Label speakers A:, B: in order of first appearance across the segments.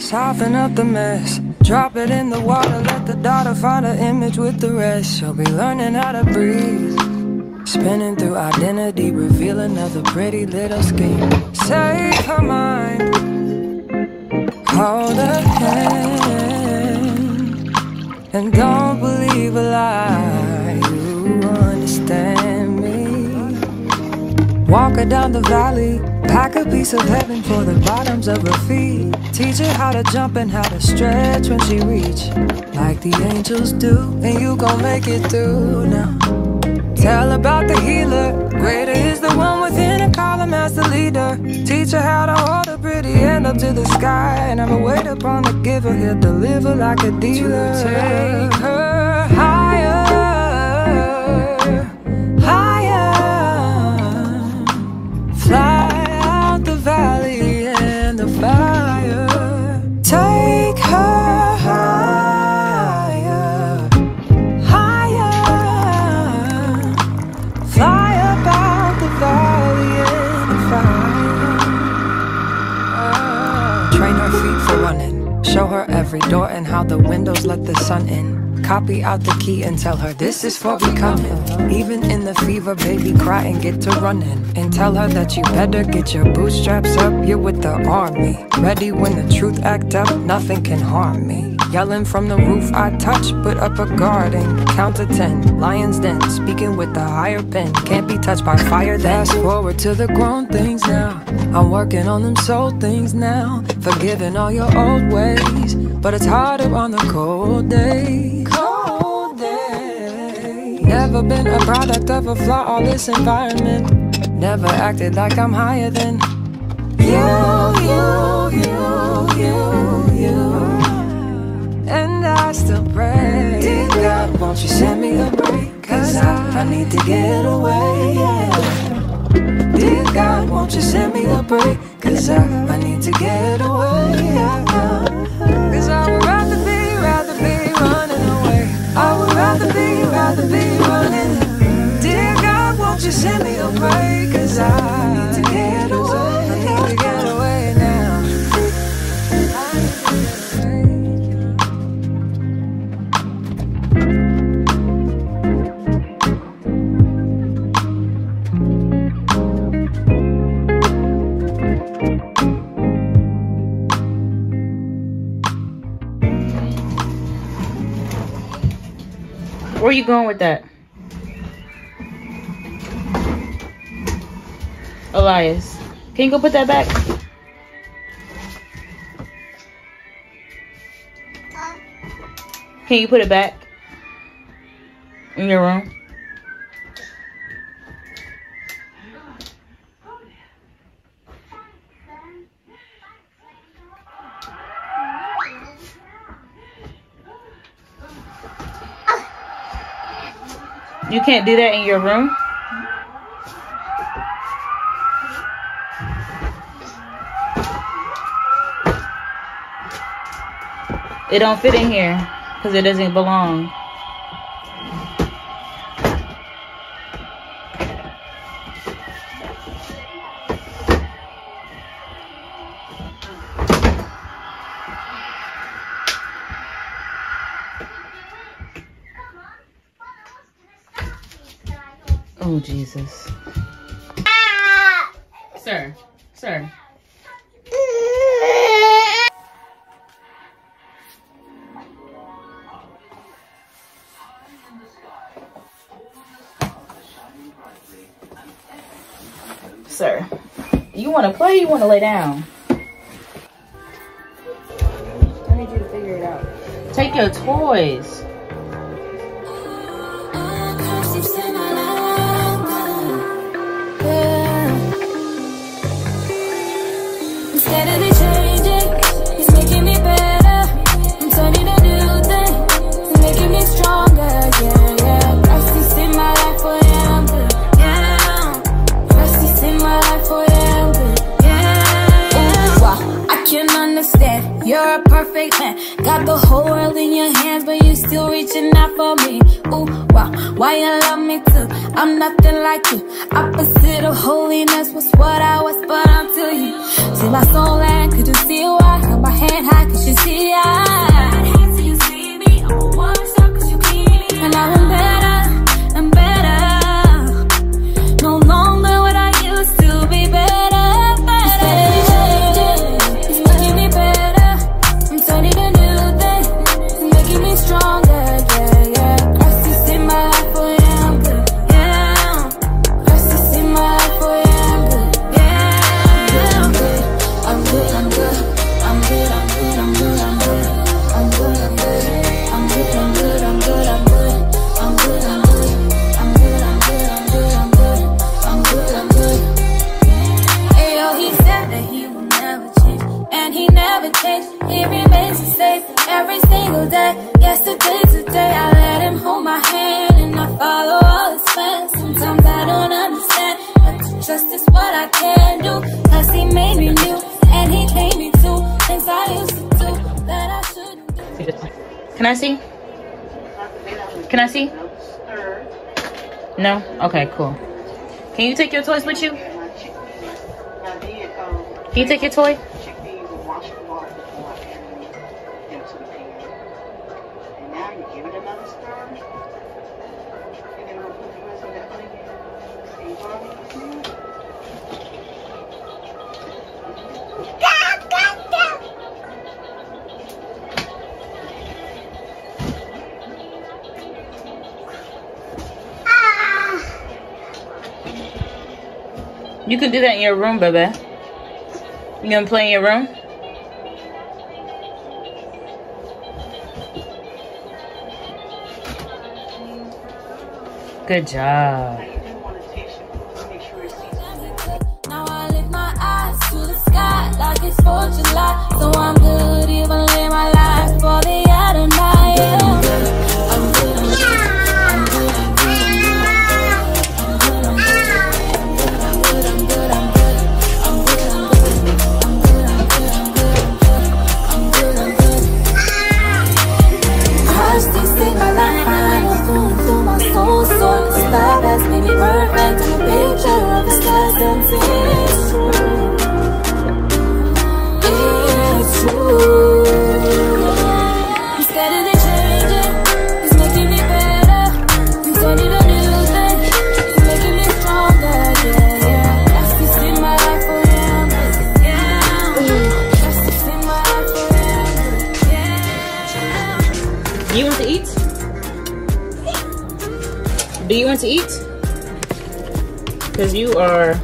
A: Soften up the mess. Drop it in the water, let the daughter find her image with the rest. She'll be learning how to breathe. Spinning through identity, reveal another pretty little scheme. Save her mind. Hold her hand. And don't believe a lie. You understand me. Walk her down the valley. Pack a piece of heaven for the bottoms of her feet. Teach her how to jump and how to stretch when she reach. Like the angels do. And you gon' make it through now. Tell about the healer. Greater is the one within and call him as the leader. Teach her how to hold a pretty hand up to the sky. And I'ma wait upon the giver. He'll deliver like a dealer. Take her every door and how the windows let the sun in. Copy out the key and tell her this is for becoming. Even in the fever, baby, cry and get to running. And tell her that you better get your bootstraps up. You're with the army. Ready when the truth act up, nothing can harm me. Yelling from the roof, I touch, put up a guard and count to ten. Lions den, speaking with the higher pen. Can't be touched by fire. Fast forward to the grown things now. I'm working on them soul things now. Forgiving all your old ways, but it's harder on the cold days. Cold days. Never been a product of a flawless environment. Never acted like I'm higher than you, you, you, you, you. And I still pray. Dear God, won't you send me a break? Cause I, I need to get away. Yeah. Dear God, won't you send me a break? Cause I, I need to get away. Yeah. Send me a break? I need to get away.
B: Where you going with that? Elias, can you go put that back? Can you put it back in your room? You can't do that in your room? It don't fit in here because it doesn't belong. You want to? You want to lay down? I need you to figure it out. Take your toys.
C: still reaching out for me. Ooh, wow, why you love me too? I'm nothing like you. Opposite of holiness was what I was, but I'm to you. Till my soul and could you see why? Held my hand high, cause you see I? And I
B: remember Okay, cool. Can you take your toys with you? Can you take your toy? You can do that in your room, baby. You gonna play in your room? Good job.
C: Now I lift my eyes to the sky like it's 4th July. So I'm good, even live my life
B: to eat? Because you are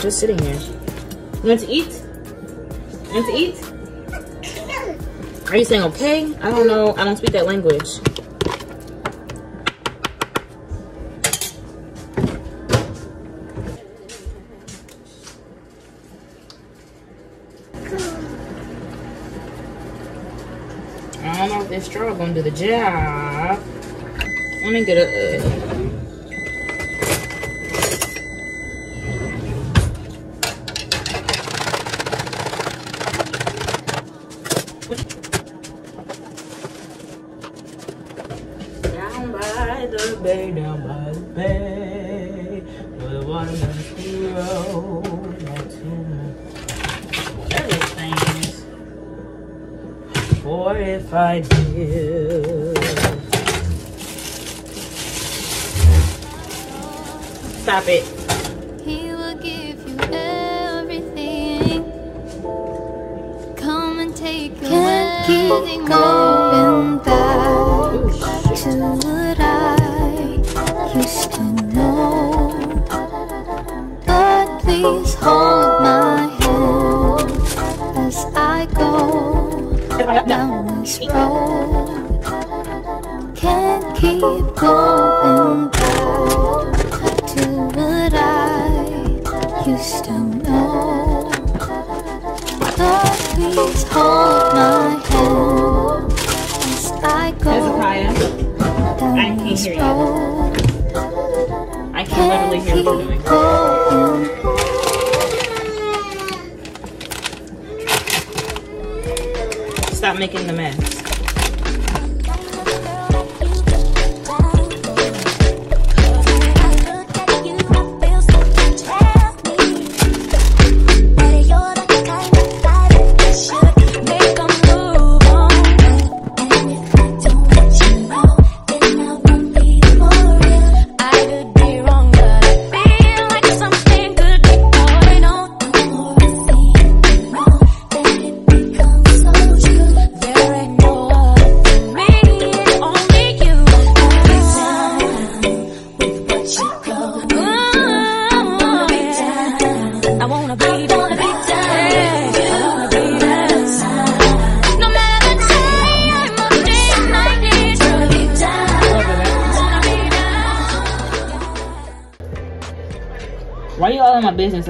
B: just sitting here. You want to eat? You want to eat? Are you saying okay? I don't know. I don't speak that language. I don't know if this straw gonna do the job. Let me get a. Uh, the water runs through the road, not to everything. For if I did. Stop it.
C: He will give you everything. Come and take Can't keep going back to hold my hand as I go down this road. Can't keep going back to what I used to know. But please hold my hand as I go down this
B: hear
C: road.
B: I can literally hear what you're doing. Stop making the mess.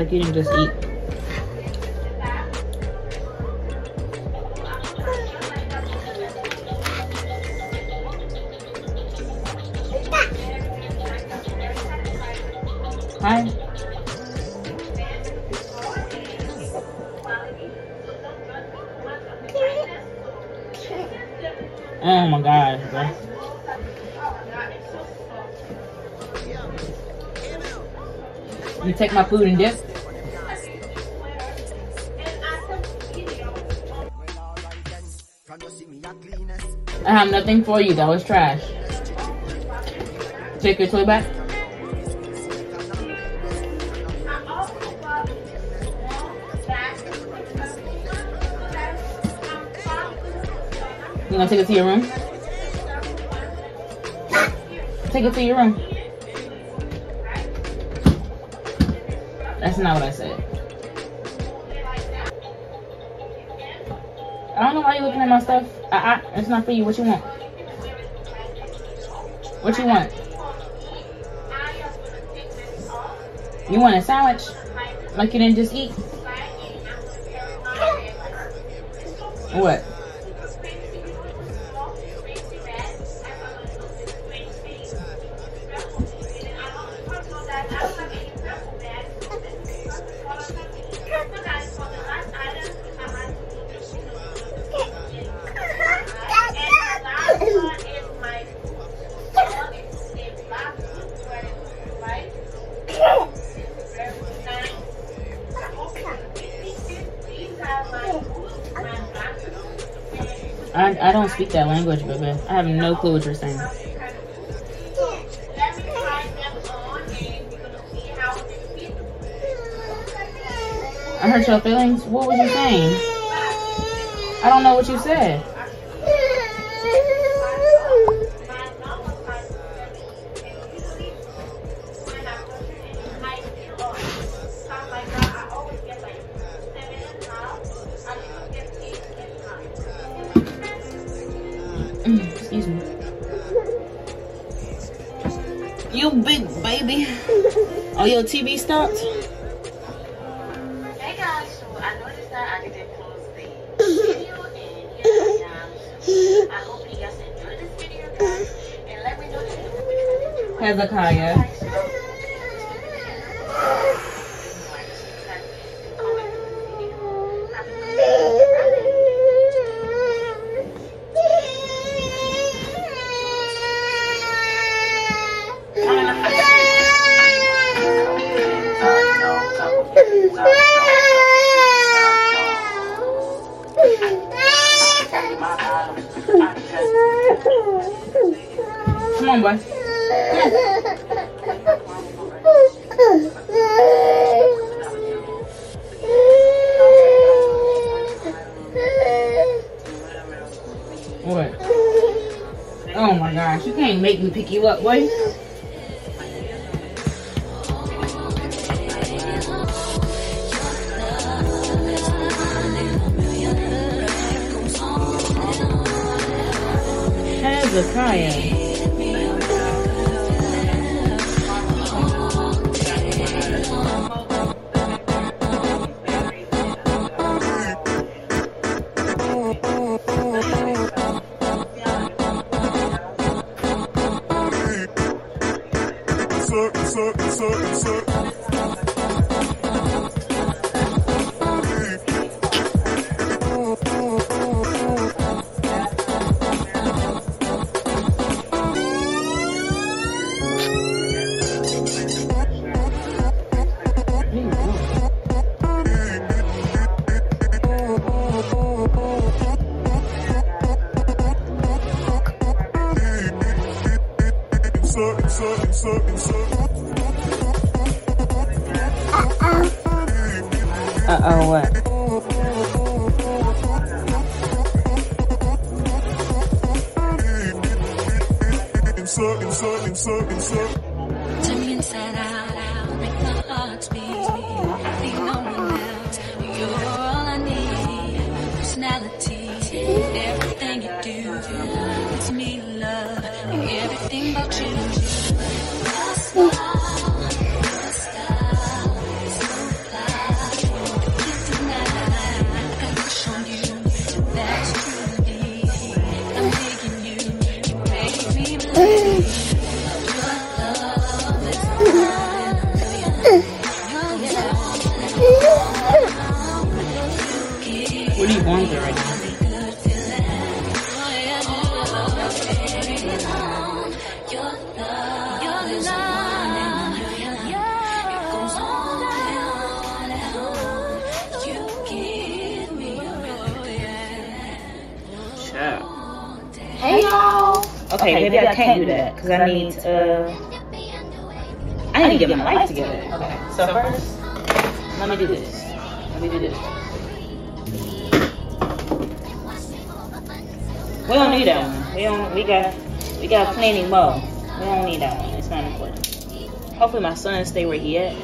B: like you didn't just eat. Hi.
D: Oh my god, bro. You take my food and dip? I have nothing for you. That was trash. Take your toy back. You gonna take it to your room? Take it to your room. That's not what I said. I don't know why you're looking at my stuff. It's not for you. What you want? What you want? You want a sandwich? Like you didn't just eat? What? Speak that language, baby. I have no clue what you're saying. I hurt your feelings? What was you saying? I don't know what you said. Mm, Excuse me. You big baby. Oh, your TV stopped?
E: Hey guys, so I noticed that I didn't close the video and here I am. I hope you guys enjoyed this video guys and let me know if you which one did you like.
D: Hezekiah. Make me pick you up, boy. Hezekiah. Oh, what?
B: Okay, maybe I can't do that because I need to. Uh, I need to get my life together. Okay, so first, let me do this. Let me do this. We don't need that one. We don't. We got. We got plenty more. We don't need that one. It's not important. Hopefully my son stay where he at.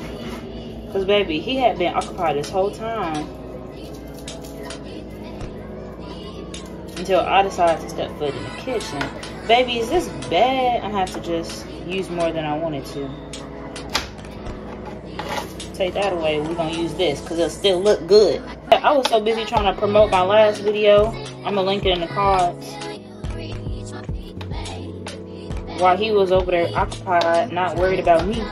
B: Cause baby, he had been occupied this whole time. Until I decided to step foot in the kitchen. Baby, is this bad? I have to just use more than I wanted to. Take that away. We're gonna use this because it'll still look good. I was so busy trying to promote my last video. I'm gonna link it in the cards. While he was over there occupied, not worried about me.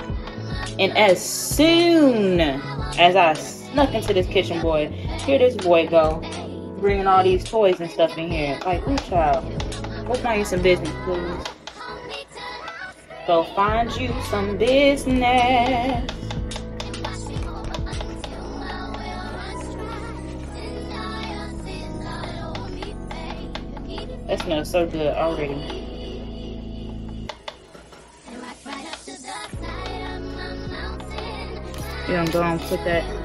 B: And as soon as I snuck into this kitchen, boy, here this boy go, bringing all these toys and stuff in here. Like, ooh, child, go find you some business, please. Go find you some business. That smells so good already. Yeah, I'm going to put that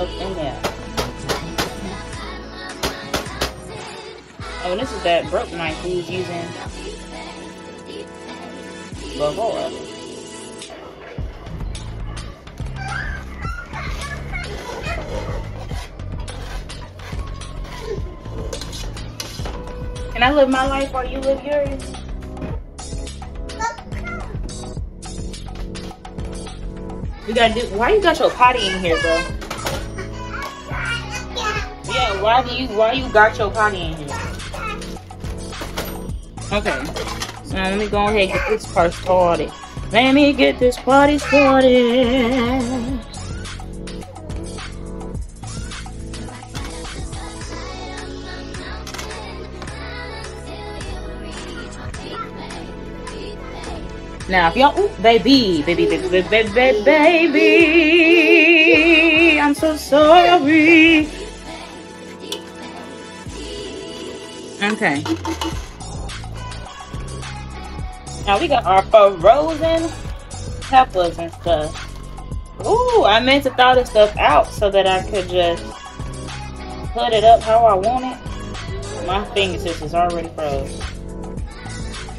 B: up in there. Oh, and this is that broke knife we was using before. Can I live my life while you live yours? You gotta do. Why you got your potty in here, bro? Why do you? Why you got your potty in here? Okay. So let me go ahead and get this part started. Let me get this party started. Now, if y'all, ooh, baby, baby, baby, baby, baby, baby, I'm so sorry. Okay. Now we got our frozen peppers and stuff. Ooh, I meant to thaw this stuff out so that I could just put it up how I want it. My fingertips is already froze.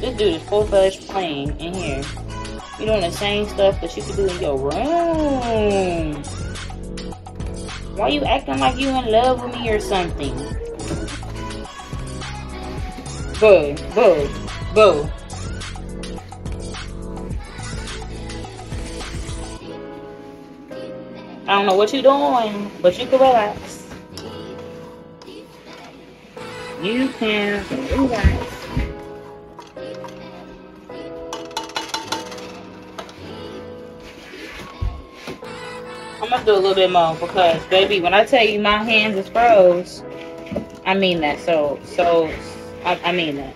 B: This dude is full-fledged playing in here. You're doing the same stuff that you could do in your room. Why you acting like you in love with me or something? Boo, boo, boo. I don't know what you're doing, but you can relax. You can relax. I'm gonna do a little bit more because, baby, when I tell you my hands is froze, I mean that. So, so, I, I mean that.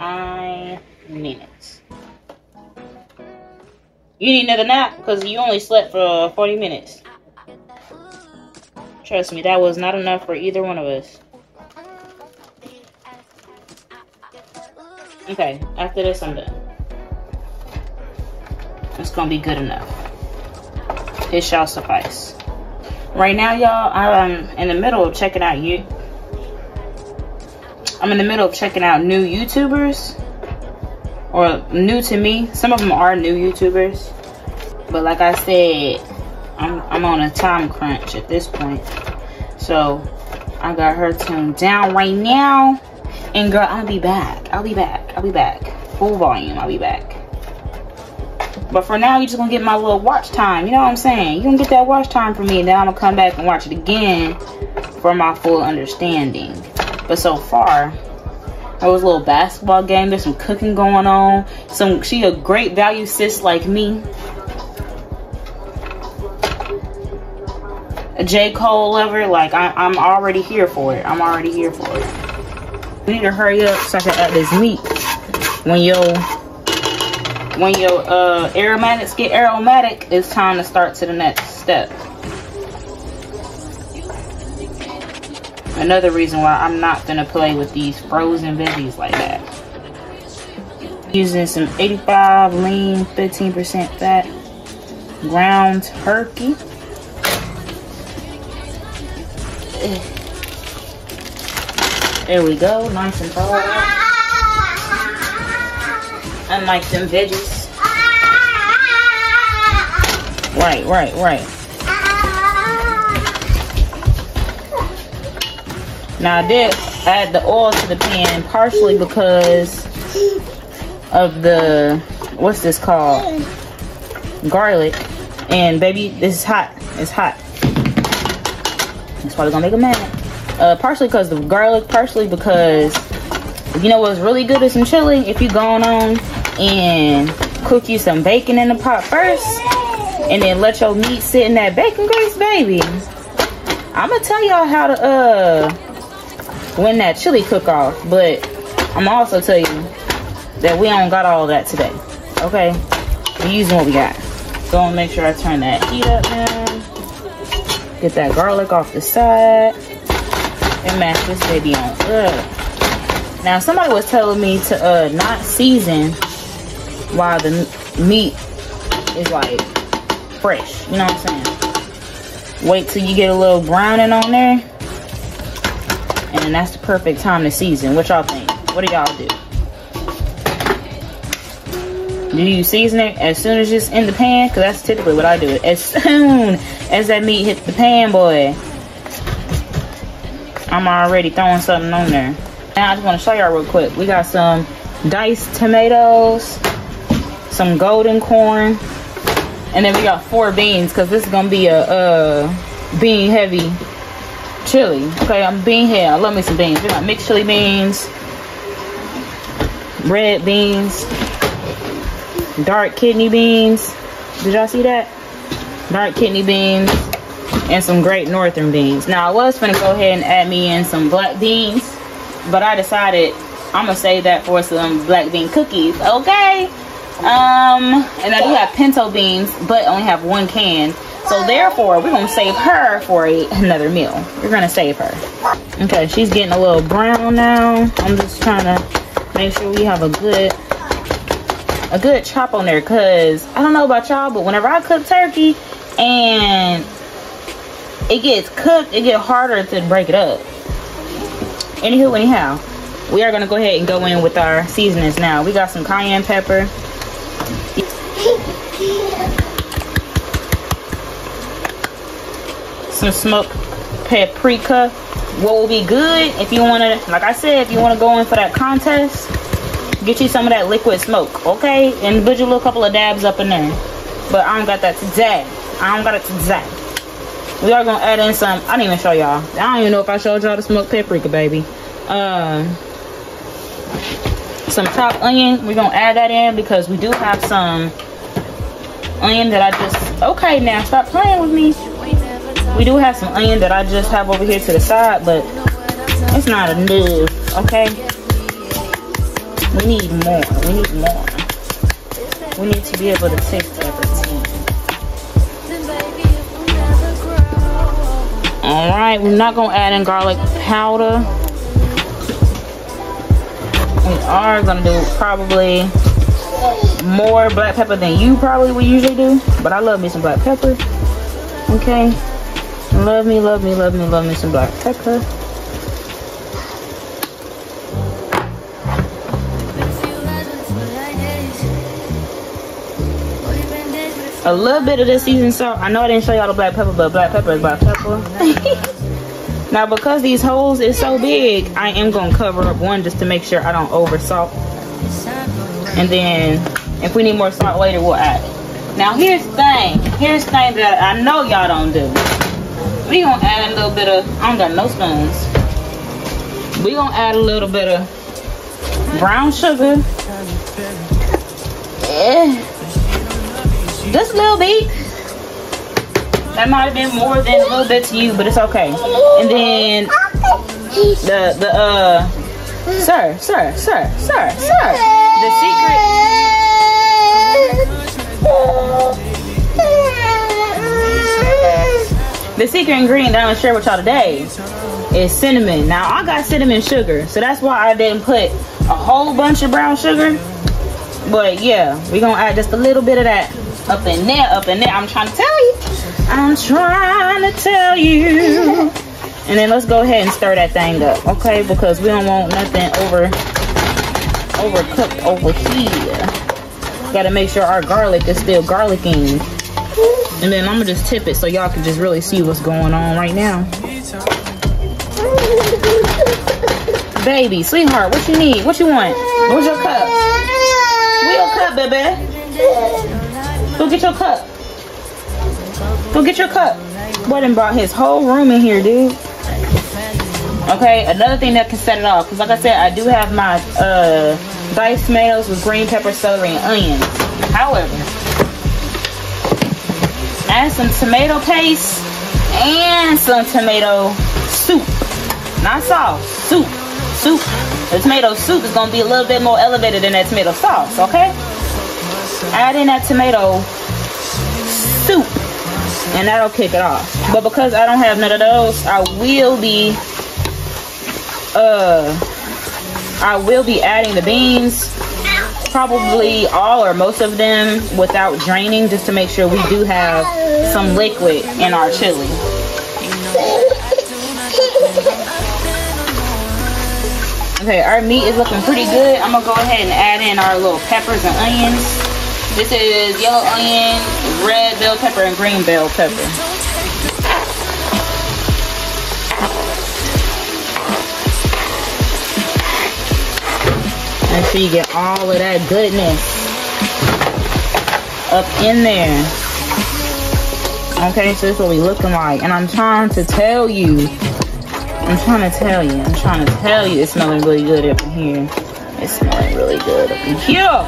B: I mean it. You need another nap because you only slept for 40 minutes. Trust me, that was not enough for either one of us. Okay, after this, I'm done. It's gonna be good enough it shall suffice. Right now, y'all, I'm in the middle of checking out you. I'm in the middle of checking out new YouTubers, or new to me. Some of them are new YouTubers, but like I said, I'm I'm on a time crunch at this point, so I got her tuned down right now. And girl, I'll be back. I'll be back. I'll be back. Full volume. I'll be back. But for now, you're just gonna get my little watch time. You know what I'm saying? You're gonna get that watch time for me, and then I'm gonna come back and watch it again for my full understanding. But so far, there was a little basketball game. There's some cooking going on. Some she a great value sis like me. A J. Cole lover, like I, I'm already here for it. I'm already here for it. We need to hurry up so I can add this meat when yo when your uh, aromatics get aromatic, it's time to start to the next step. Another reason why I'm not gonna play with these frozen veggies like that. Using some 85 lean, 15% fat ground turkey. There we go, nice and thawed. I like them veggies. Right, right, right. Now I did add the oil to the pan partially because of the what's this called? Garlic. And baby, this is hot. It's hot. It's probably gonna make a mad. Uh, partially because the garlic, partially because you know what's really good is some chili. If you going on and cook you some bacon in the pot first, and then let your meat sit in that bacon grease, baby. I'm gonna tell y'all how to uh when that chili cook off, but I'm also tell you that we don't got all that today. Okay, we're using what we got. So I'm gonna make sure I turn that heat up now. Get that garlic off the side and mash this baby on up. Now somebody was telling me to uh not season while the meat is like fresh. You know what I'm saying? Wait till you get a little browning on there. And that's the perfect time to season. What y'all think? What do y'all do? Do you season it as soon as it's in the pan? Because that's typically what I do. As soon as that meat hits the pan, boy, I'm already throwing something on there. Now I just want to show y'all real quick. We got some diced tomatoes, some golden corn, and then we got four beans because this is gonna be a uh, bean heavy chili. Okay, I'm bean here. I love me some beans. We got mixed chili beans, red beans, dark kidney beans. Did y'all see that? Dark kidney beans and some great northern beans. Now I was gonna go ahead and add me in some black beans, but I decided I'm gonna save that for some black bean cookies. Okay. Um, and I do have pinto beans, but only have one can. So therefore, we're gonna save her for a, another meal. We're gonna save her. Okay, she's getting a little brown now. I'm just trying to make sure we have a good a good chop on there because I don't know about y'all, but whenever I cook turkey and it gets cooked, it get harder to break it up. Anywho, anyhow, we are gonna go ahead and go in with our seasonings now. We got some cayenne pepper. Some smoked paprika. What will be good if you wanna, like I said, if you wanna go in for that contest, get you some of that liquid smoke, okay? And put your little couple of dabs up in there. But I don't got that today. I don't got it today. We are gonna add in some. I didn't even show y'all. I don't even know if I showed y'all the smoked paprika, baby. Uh, some chopped onion. We're gonna add that in because we do have some onion that I just. Okay, now stop playing with me. We do have some onion that I just have over here to the side, but it's not enough. Okay. We need more. We need more. We need to be able to taste everything. All right, we're not gonna add in garlic powder. We are gonna do probably more black pepper than you probably would usually do, but I love me some black pepper. Okay, love me, love me, love me, love me some black pepper. a little bit of this seasoned salt. I know I didn't show y'all the black pepper, but black pepper is black pepper. now, because these holes is so big, I am going to cover up one just to make sure I don't over salt. And then, if we need more salt later, we'll add it. Now, here's the thing. Here's the thing that I know y'all don't do. We to add a little bit of, I don't got no spoons. We to add a little bit of brown sugar. Yeah just a little bit. That might have been more than a little bit to you, but it's okay. And then the the uh sir, sir, sir, sir, sir. The secret the secret ingredient that I'm gonna share with y'all today is cinnamon. Now I got cinnamon sugar, so that's why I didn't put a whole bunch of brown sugar. But yeah, we're gonna add just a little bit of that up in there, up in there. I'm trying to tell you. I'm trying to tell you. And then let's go ahead and stir that thing up, okay? Because we don't want nothing over overcooked over here. Gotta make sure our garlic is still garlicking. And then I'm gonna just tip it so y'all can just really see what's going on right now. Baby, sweetheart, what you need? What you want? Where's your cup? Where your cup, baby? Go get your cup. Go get your cup. Boy done brought his whole room in here, dude. Okay, another thing that can set it off, because like I said, I do have my uh, diced tomatoes with green pepper, celery, and onions. However, add some tomato paste and some tomato soup. Not sauce, soup. Soup. The tomato soup is gonna be a little bit more elevated than that tomato sauce, okay? Add in that tomato soup and that'll kick it off. But because I don't have none of those, I will be uh I will be adding the beans probably all or most of them without draining just to make sure we do have some liquid in our chili. Okay, our meat is looking pretty good. I'm gonna go ahead and add in our little peppers and onions. This is yellow onion, red bell pepper, and green bell pepper. Make sure you get all of that goodness up in there. Okay, so this is what we looking like. And I'm trying to tell you, I'm trying to tell you, I'm trying to tell you it's smelling really good up in here. It's smelling really good up in here.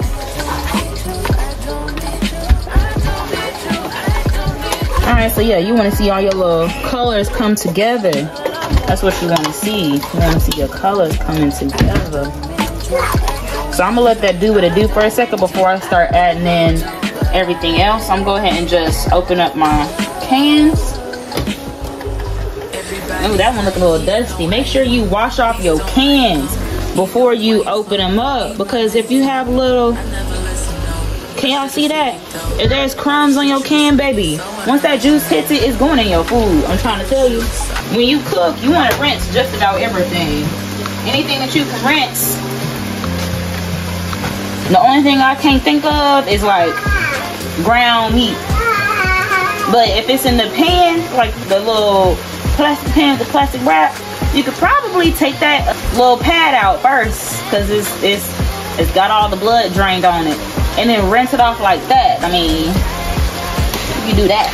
B: Alright, so yeah, you want to see all your little colors come together. That's what you want to see. You want to see your colors coming together. So I'm gonna let that do what it do for a second before I start adding in everything else. I'm gonna go ahead and just open up my cans. Oh, that one look a little dusty. Make sure you wash off your cans before you open them up because if you have little can y'all see that? If there's crumbs on your can, baby, once that juice hits it, it's going in your food. I'm trying to tell you. When you cook, you want to rinse just about everything. Anything that you can rinse, the only thing I can't think of is like ground meat. But if it's in the pan, like the little plastic pan, the plastic wrap, you could probably take that little pad out first because it's it's it's got all the blood drained on it, and then rinse it off like that. I mean, you do that.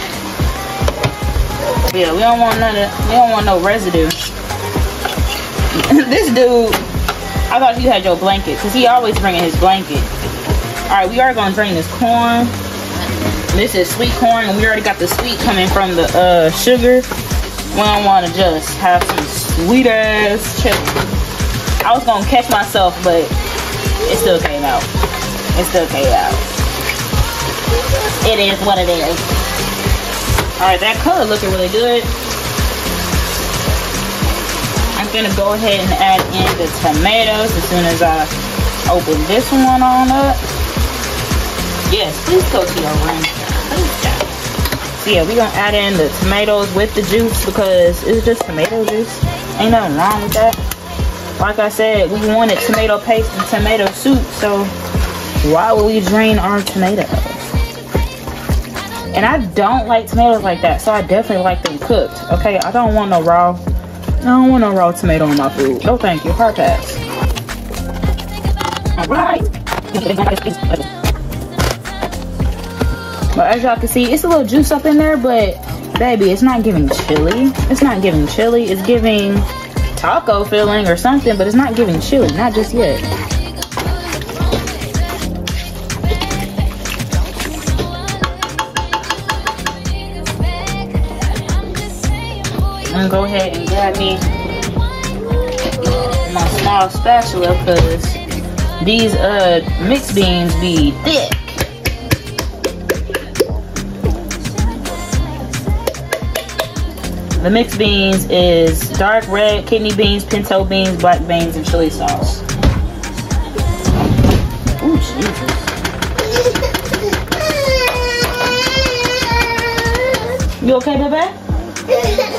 B: Yeah, we don't want none of we don't want no residue. this dude I thought you had your blanket because he always bringing his blanket. All right, we are gonna drain this corn. This is sweet corn, and we already got the sweet coming from the uh, sugar. We don't want to just have some sweet ass chili. I was gonna catch myself, but it still came out. It still came out. It is what it is. All right, that color looking really good. I'm gonna go ahead and add in the tomatoes as soon as I open this one on up. Yes, please go to your room. So yeah, we're gonna add in the tomatoes with the juice because it's just tomato juice. Ain't nothing wrong with that. Like I said, we wanted tomato paste and tomato soup, so why would we drain our tomatoes? And I don't like tomatoes like that, so I definitely like them cooked. Okay, I don't want no raw. I don't want no raw tomato in my food. No, thank you. Hard pass. All right. But as y'all can see, it's a little juice up in there, but baby, it's not giving chili. It's not giving chili. It's giving taco filling or something, but it's not giving chili. Not just yet. Gonna go ahead and grab me my small spatula because these uh mixed beans be thick. The mixed beans is dark red kidney beans, pinto beans, black beans, and chili sauce. Ooh, Jesus. You okay, baby?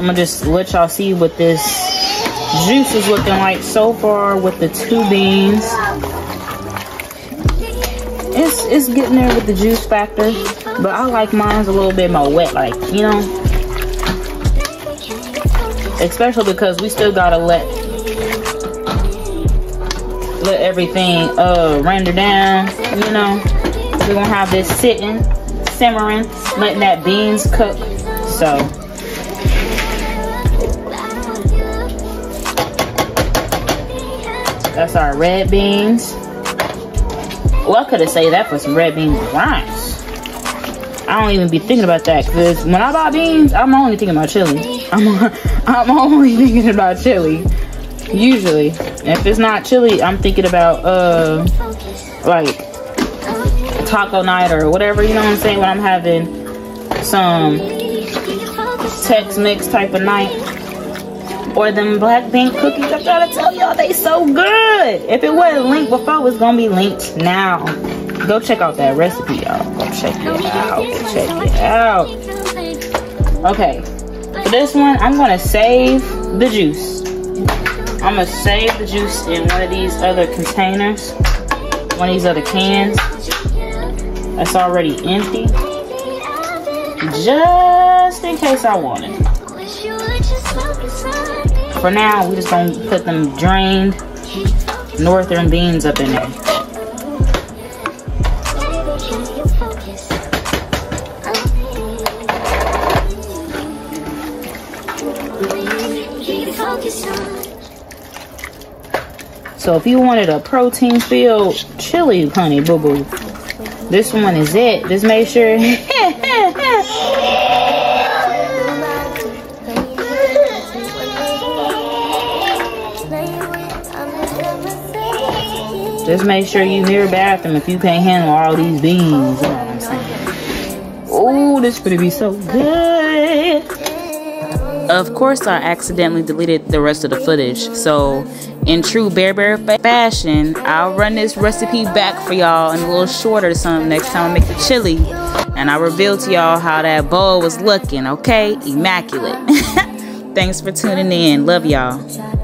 B: I'm gonna just let y'all see what this juice is looking like so far with the two beans. It's it's getting there with the juice factor, but I like mine's a little bit more wet, like you know. Especially because we still gotta let let everything uh render down, you know. We're gonna have this sitting, simmering, letting that beans cook. So That's our red beans. Well, I could have saved that for some red beans and rice. I don't even be thinking about that because when I buy beans, I'm only thinking about chili. I'm I'm only thinking about chili. Usually, if it's not chili, I'm thinking about uh like taco night or whatever. You know what I'm saying? When I'm having some Tex-Mex type of night or them black bean cookies. I gotta tell y'all, they so good. If it wasn't linked before, it's gonna be linked now. Go check out that recipe, y'all. Go check it out. Check it out. Okay, for this one, I'm gonna save the juice. I'm gonna save the juice in one of these other containers, one of these other cans that's already empty, just in case I want it. For now, we just gonna put them drained northern beans up in there. So if you wanted a protein filled chili honey boo boo, this one is it. Just make sure. Just make sure you near a bathroom if you can't handle all these beans. You know what I'm saying? Oh, this gonna be so good. Of course, I accidentally deleted the rest of the footage. So, in true Bear Bear fashion, I'll run this recipe back for y'all in a little shorter something next time I make the chili. And I'll reveal to y'all how that bowl was looking, okay? Immaculate. Thanks for tuning in. Love y'all.